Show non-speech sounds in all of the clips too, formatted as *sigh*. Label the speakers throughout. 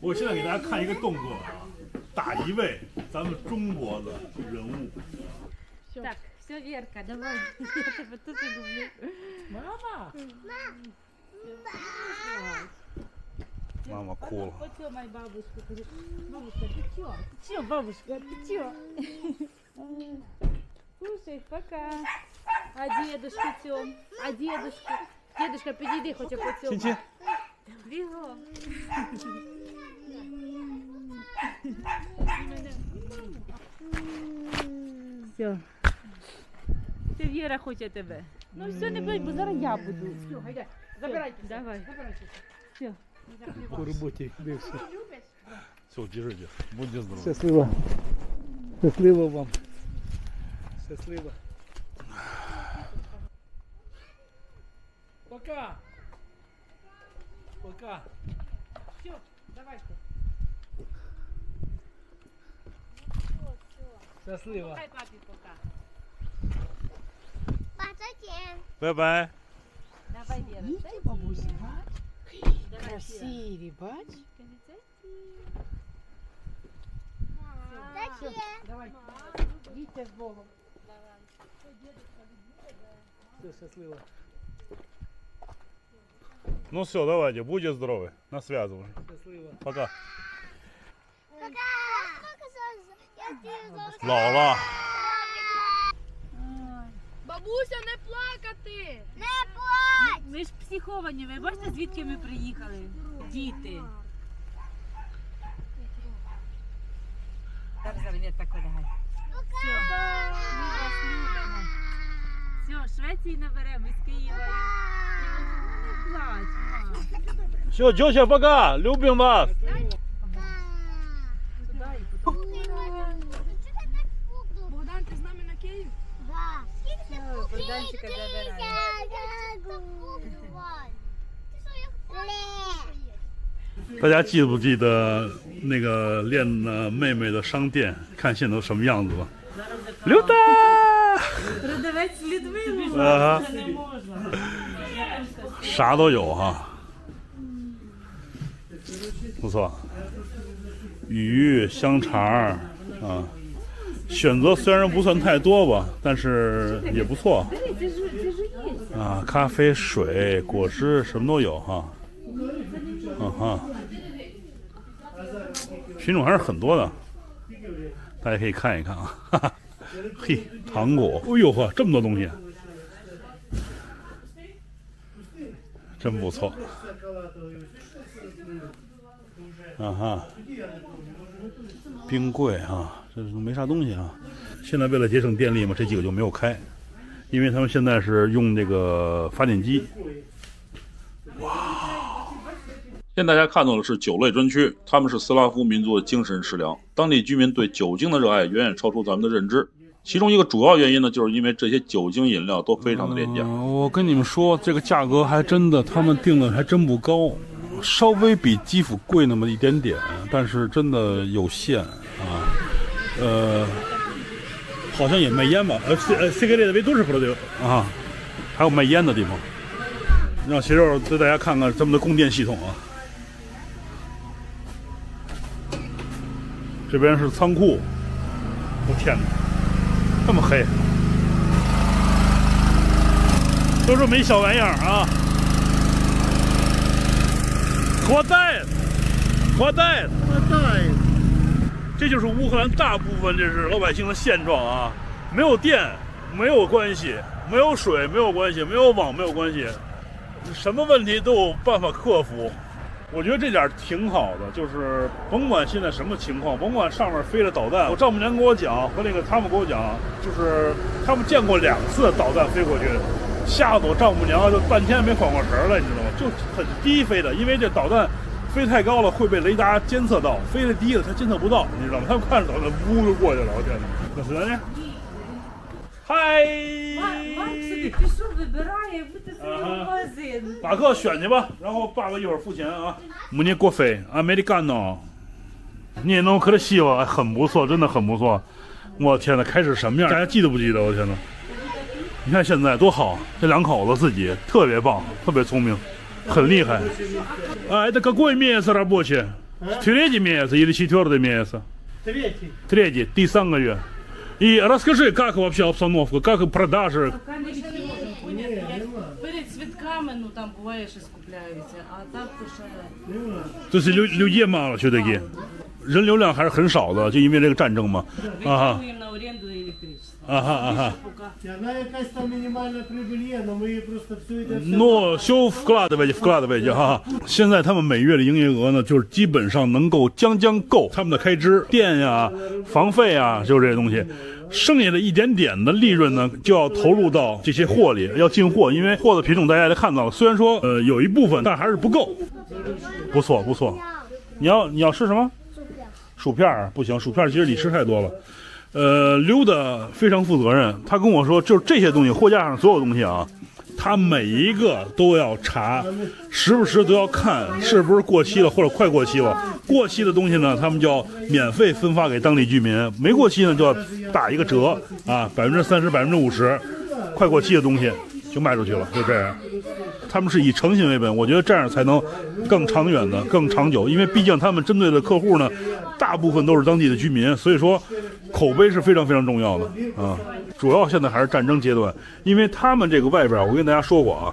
Speaker 1: 我现在给大家看一个动作啊，打一位咱们中国的人物。
Speaker 2: Так, все, Верка, давай. *laughs* Я тебе дуже люблю.
Speaker 3: Мама!
Speaker 1: 妈妈哭了。
Speaker 2: Поцьомай бабушку. Кажи, Бабушка, ты чё? Ты чё, бабушка, ты чё? *laughs* Кушай, пока. А дедушку тём? А дедушку? Дедушка, підійди, хоче поцьомати.
Speaker 1: 亲亲，
Speaker 2: Бігом. Все. Це Віра хоче тебе. Ну все, не бий, бо зараз я буду.
Speaker 3: Все, гайда, забирайтеся.
Speaker 2: Давай.
Speaker 3: Забирайтеся.
Speaker 2: Все.
Speaker 4: По роботі бився.
Speaker 1: все, держите, будьте здоровы.
Speaker 4: Щасливо. Щасливо вам. Щасливо. Пока. Пока.
Speaker 3: Все, давайте.
Speaker 4: Щасливо.
Speaker 2: Хай папі пока.
Speaker 1: Бай-бай.
Speaker 2: Давай, Віра.
Speaker 3: Діти, бабусі, бач?
Speaker 2: Давай, Віра.
Speaker 3: Красиві, бач?
Speaker 2: Кажи, це
Speaker 3: Все, давайте. Їдьте з Богом.
Speaker 4: Все, щасливо.
Speaker 1: Ну все, давайте, будьте здоровы. На связи уже.
Speaker 4: Щасливо.
Speaker 1: Пока.
Speaker 5: Пока.
Speaker 1: Лала.
Speaker 5: Бабуся, не плакати! Не плач!
Speaker 2: Ми ж психовані, ви бачите, звідки ми приїхали? Діти. Зараз заведе так давай. Все, ми вас любимо. Все, Швеції наберемо із Києва.
Speaker 1: Все, тетя, пока. Любим вас.
Speaker 5: Богдан, ти з нами на Київ?
Speaker 2: Богданчика забираємо.
Speaker 1: 大家记不记得那个练了妹妹的商店？看现在都什么样子了？刘达。
Speaker 2: Продавець Людмилу.
Speaker 1: Ага.
Speaker 2: Це не можна.
Speaker 1: 啥都有哈，不错。鱼、香肠儿啊，选择虽然不算太多吧，但是也不错
Speaker 2: Це ж, це ж є.
Speaker 1: 啊。咖啡、水、果汁什么都有哈，啊哈，品种还是很多的，大家可以看一看啊。哈哈， 嘿，糖果，哎呦呵，这么多东西，真不错。啊哈，冰柜啊，这是没啥东西啊。现在为了节省电力嘛，这几个就没有开，因为他们现在是用这个发电机。哇现在大家看到的是酒类专区，他们是斯拉夫民族的精神食粮。当地居民对酒精的热爱远远超出咱们的认知。其中一个主要原因呢，就是因为这些酒精饮料都非常的廉价。我跟你们说，这个价格还真的，他们定的还真不高，稍微比基辅贵那么一点点，但是真的有限啊。呃，好像也卖烟吧？呃，C 呃 C K 类的维都是葡萄酒啊，还有卖烟的地方。让邪肉带大家看看他们的供电系统啊。这边是仓库，我天哪，这么黑，就这么一小玩意儿啊！活蛋，活蛋，活蛋，这就是乌克兰大部分这是老百姓的现状啊！没有电没有关系，没有水没有关系，没有网没有关系，什么问题都有办法克服。我觉得这点挺好的，就是甭管现在什么情况，甭管上面飞着导弹，我丈母娘跟我讲，和那个他们跟我讲，就是他们见过两次导弹飞过去，吓得我丈母娘就半天没缓过神来，你知道吗？就很低飞的，因为这导弹飞太高了会被雷达监测到，飞得低了它监测不到，你知道吗？他们看着导弹呜就过去了，我天哪！那谁
Speaker 2: магазин.
Speaker 1: 马克选去吧，然后爸爸一会儿付钱啊。мне кофе американо，你弄可西吧，很不错，真的很不错。我天呐，开始什么样？大家记得不记得？我天呐！你看现在多好，这两口子自己特别棒，特别聪明。 很厉害。А это какой месяц рабочий? Третий месяц или четвертый месяц?
Speaker 4: Третій.
Speaker 1: Третий, ты сам говорю. И расскажи, как вообще обстановка, как продажи?
Speaker 2: Поки не можемо поняти, як перед святками, ну там буває, що скупляються, а так то ще
Speaker 1: То есть лю- людей мало все-таки，人流量还是很少的，就因为这个战争嘛。Ага, ага, ага.
Speaker 2: Поки
Speaker 6: Вона якась там мінімальна прибыль є, але ми її просто все йде. все
Speaker 1: Но все вкладываете, вкладываете，哈、现在他们每月的营业额呢，就是基本上能够将将够他们的开支，电呀、房费啊，就是这些东西。剩下的一点点的利润呢，就要投入到这些货里，要进货，因为货的品种大家也看到了，虽然说呃有一部分，但还是不够。不错不错，你要你要吃什么？薯片儿不行，薯片儿其实你吃太多了。 呃，溜达非常负责任，他跟我说，就是这些东西，货架上所有东西啊，他每一个都要查，时不时都要看是不是过期了或者快过期了。过期的东西呢，他们就要免费分发给当地居民；没过期呢，就要打一个折啊，百分之三十、百分之五十。快过期的东西就卖出去了，就这样。他们是以诚信为本，我觉得这样才能更长远的、更长久。因为毕竟他们针对的客户呢，大部分都是当地的居民，所以说口碑是非常非常重要的啊。主要现在还是战争阶段，因为他们这个外边，我跟大家说过啊，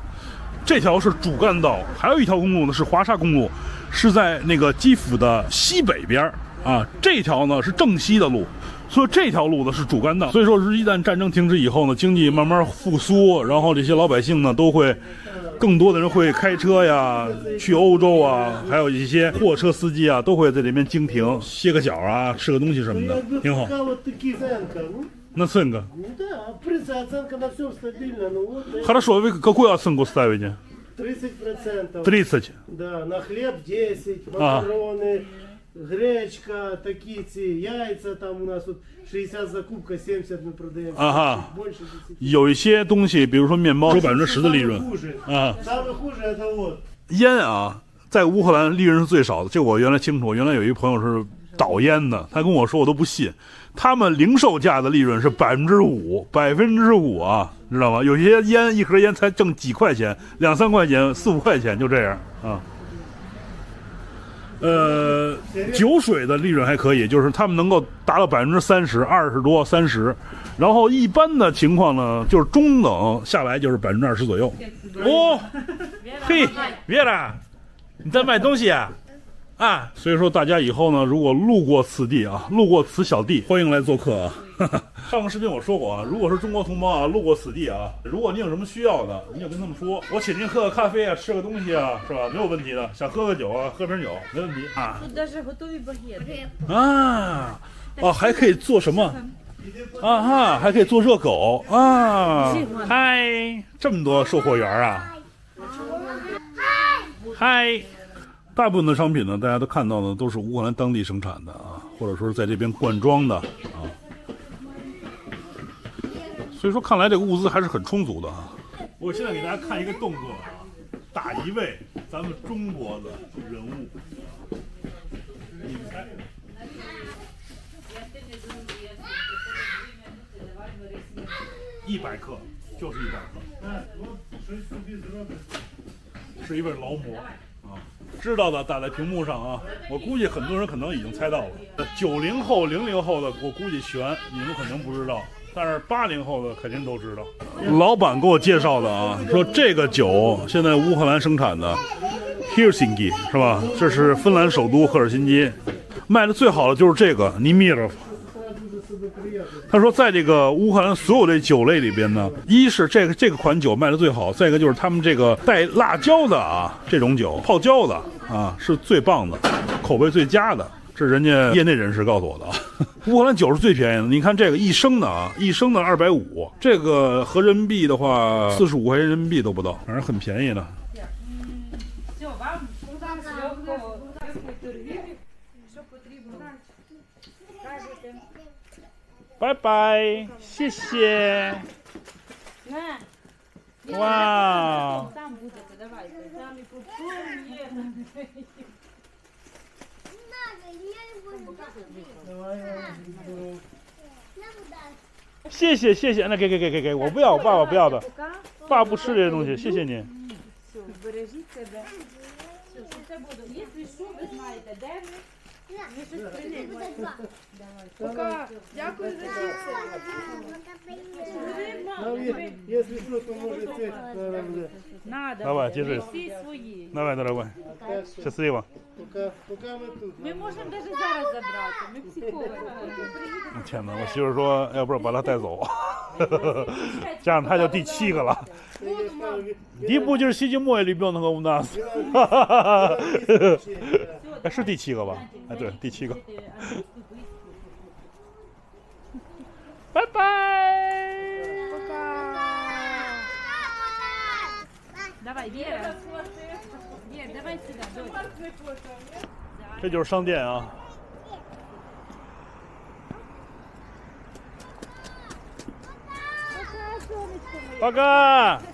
Speaker 1: 这条是主干道，还有一条公路呢是华沙公路，是在那个基辅的西北边儿啊。这条呢是正西的路，所以这条路呢是主干道。所以说，一旦战争停止以后呢，经济慢慢复苏，然后这些老百姓呢都会。更多的人会开车呀，去欧洲啊，还有一些货车司机啊，都会在这边经停，歇个脚啊，吃个东西什么的，挺好。
Speaker 6: Така от такі оценка. Ну,
Speaker 1: 那寸个，
Speaker 6: ну да, в принципі, оценка на все стабільна. Ну от е,
Speaker 1: хорошо, вы какую оценку ставите?
Speaker 6: 30%.
Speaker 1: 30.
Speaker 6: Да, на хліб 10,
Speaker 1: Ага.
Speaker 6: макарони, гречка, такі ці, яйця там у нас тут 60 закупка, 70 ми продаємо.
Speaker 1: Ага.
Speaker 6: Більше 10.
Speaker 1: 有一些东西，比如说面包，收百分之十的利润
Speaker 6: Самое хуже.
Speaker 1: 啊。
Speaker 6: Самое хуже это вот.
Speaker 1: 烟啊，在乌克兰利润是最少的，这我原来清楚。原来有一朋友是倒烟的，他跟我说，我都不信。他们零售价的利润是百分之五，百分之五啊，知道吗？有些烟一盒烟才挣几块钱，两三块钱、四五块钱，就这样啊。 呃，酒水的利润还可以，就是他们能够达到百分之三十、二十多、三十，然后一般的情况呢，就是中等下来就是百分之二十左右。哦，*laughs* 嘿，别了，你在卖东西啊？啊，所以说大家以后呢，如果路过此地啊，路过此小地，欢迎来做客啊。*laughs* 上个视频我说过啊，如果是中国同胞啊，路过此地啊，如果您有什么需要的，你就跟他们说，我请您喝个咖啡啊，吃个东西啊，是吧？没有问题的。想喝个酒啊，喝瓶酒没问题啊。啊，哦，还可以做什么啊？哈，还可以做热狗啊。嗨，这么多售货员啊！嗨，嗨。大部分的商品呢，大家都看到呢，都是乌克兰当地生产的啊，或者说是在这边灌装的啊。所以说，看来这个物资还是很充足的啊。我现在给大家看一个动作啊，打一位咱们中国的人物，你们猜？一百克，就是一百克，是一位劳模啊。知道的打在屏幕上啊，我估计很多人可能已经猜到了。九零后、零零后的，我估计悬，你们可能不知道，但是八零后的肯定都知道。老板给我介绍的啊，说这个酒现在乌克兰生产的 Helsinki 是吧？这是芬兰首都赫尔辛基，卖的最好的就是这个尼米尔。他说，在这个乌克兰所有的酒类里边呢，一是这个这个款酒卖的最好，再一个就是他们这个带辣椒的啊，这种酒泡椒的啊是最棒的，口碑最佳的。这人家业内人士告诉我的啊。乌克兰酒是最便宜的，你看这个一升的啊，一升的二百五，这个合人民币的话四十五块钱人民币都不到，反正很便宜的。拜拜，谢谢。哇！谢谢谢谢，那给给给给给，我不要，爸爸不要的，爸不吃这些东西，谢谢你。
Speaker 2: Все. бережіть себе. Все, що це буде. Якщо що, ви знаєте, де ви? Ви щось принесете.
Speaker 5: Пока. Дякую за чіпси.
Speaker 6: Там є, якщо що, то може це треба буде.
Speaker 2: Надо.
Speaker 1: Давай,
Speaker 2: буде.
Speaker 1: держись.
Speaker 2: Ми всі свої.
Speaker 1: Давай, дорогой.
Speaker 6: Так що,
Speaker 1: Щасливо.
Speaker 6: поки, поки ми тут.
Speaker 2: Ми можемо навіть зараз забрати. Ми всі повернемо.
Speaker 1: 天哪，我媳妇说，要不然把他带走，这样他就第七个了。
Speaker 6: Це я кажу,
Speaker 1: 第不就是西季末ребенок у нас，
Speaker 6: Віра, ще,
Speaker 1: 是第七个吧？哎，对，第七个。拜拜。
Speaker 2: 拜拜。
Speaker 1: 这就是商店啊。八哥。